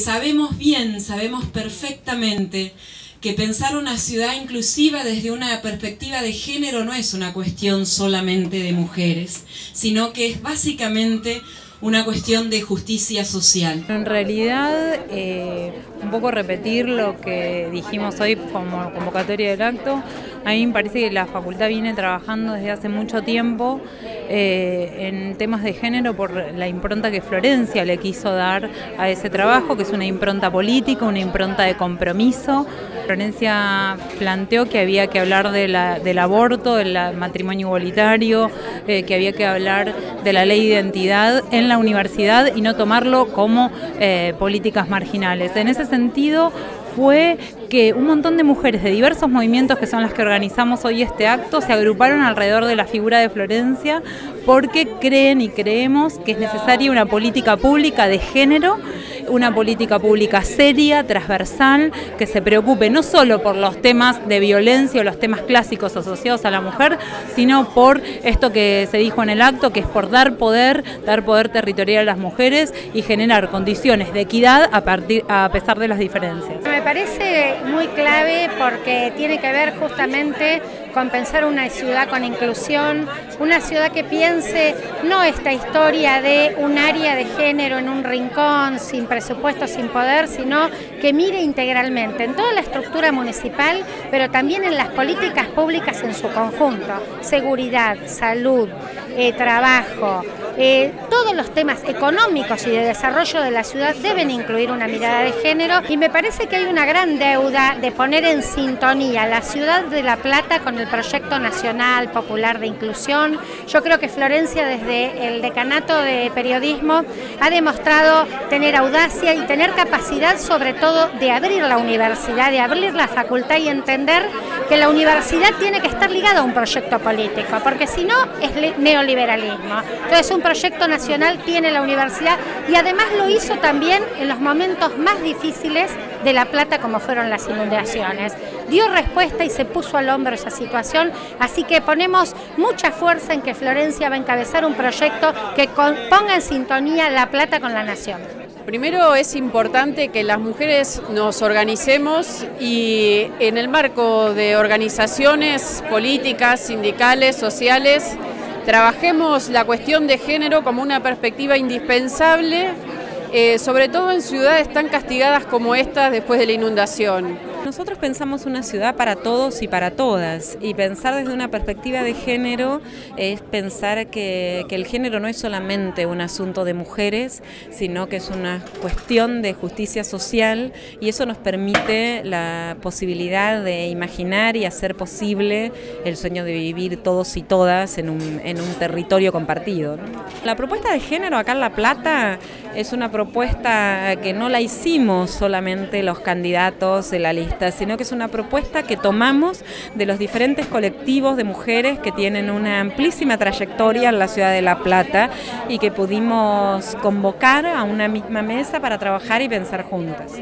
Sabemos bien, sabemos perfectamente que pensar una ciudad inclusiva desde una perspectiva de género no es una cuestión solamente de mujeres, sino que es básicamente una cuestión de justicia social. En realidad, eh, un poco repetir lo que dijimos hoy como convocatoria del acto, a mí me parece que la facultad viene trabajando desde hace mucho tiempo eh, en temas de género por la impronta que Florencia le quiso dar a ese trabajo, que es una impronta política, una impronta de compromiso. Florencia planteó que había que hablar del aborto, del matrimonio igualitario, eh, que había que hablar de la ley de identidad en la universidad y no tomarlo como eh, políticas marginales. En ese sentido, fue que un montón de mujeres de diversos movimientos que son las que organizamos hoy este acto se agruparon alrededor de la figura de Florencia porque creen y creemos que es necesaria una política pública de género una política pública seria, transversal, que se preocupe no solo por los temas de violencia o los temas clásicos asociados a la mujer, sino por esto que se dijo en el acto, que es por dar poder, dar poder territorial a las mujeres y generar condiciones de equidad a, partir, a pesar de las diferencias. Me parece muy clave porque tiene que ver justamente con pensar una ciudad con inclusión, una ciudad que piense no esta historia de un área de género en un rincón, sin presupuesto, sin poder, sino que mire integralmente en toda la estructura municipal, pero también en las políticas públicas en su conjunto, seguridad, salud, eh, trabajo, eh, todos los temas económicos y de desarrollo de la ciudad deben incluir una mirada de género y me parece que hay una gran deuda de poner en sintonía la ciudad de La Plata con el proyecto nacional popular de inclusión. Yo creo que Florencia desde el decanato de periodismo ha demostrado tener audacia y tener capacidad sobre todo de abrir la universidad, de abrir la facultad y entender que la universidad tiene que estar ligada a un proyecto político, porque si no es neoliberalismo. Entonces un proyecto nacional tiene la universidad y además lo hizo también en los momentos más difíciles de La Plata como fueron las inundaciones. Dio respuesta y se puso al hombro esa situación, así que ponemos mucha fuerza en que Florencia va a encabezar un proyecto que ponga en sintonía La Plata con la nación. Primero es importante que las mujeres nos organicemos y en el marco de organizaciones políticas, sindicales, sociales, trabajemos la cuestión de género como una perspectiva indispensable, eh, sobre todo en ciudades tan castigadas como esta después de la inundación. Nosotros pensamos una ciudad para todos y para todas y pensar desde una perspectiva de género es pensar que, el género no es solamente un asunto de mujeres, sino que es una cuestión de justicia social y eso nos permite la posibilidad de imaginar y hacer posible el sueño de vivir todos y todas en un, territorio compartido. La propuesta de género acá en La Plata es una propuesta que no la hicimos solamente los candidatos de la lista sino que es una propuesta que tomamos de los diferentes colectivos de mujeres que tienen una amplísima trayectoria en la ciudad de La Plata y que pudimos convocar a una misma mesa para trabajar y pensar juntas.